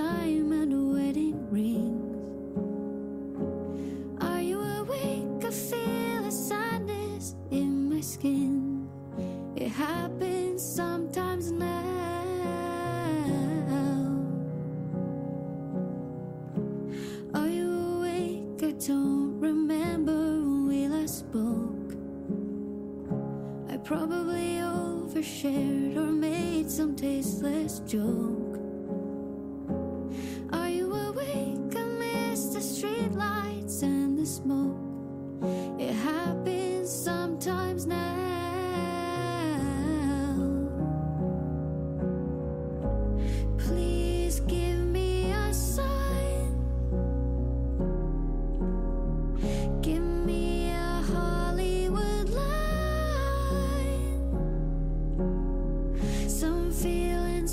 diamond wedding rings. Are you awake? I feel a sadness in my skin. It happens sometimes now. Are you awake? I don't remember when we last spoke. I probably overshared or made some tasteless joke.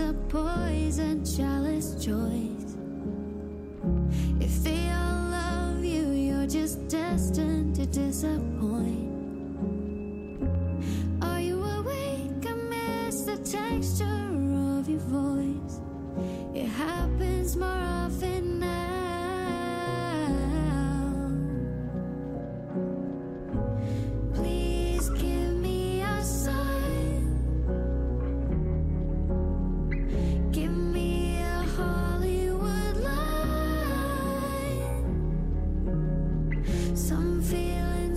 a poison, chalice, choice. If they all love you, you're just destined to disappoint. Are you awake? I miss the texture of your voice. It happens more.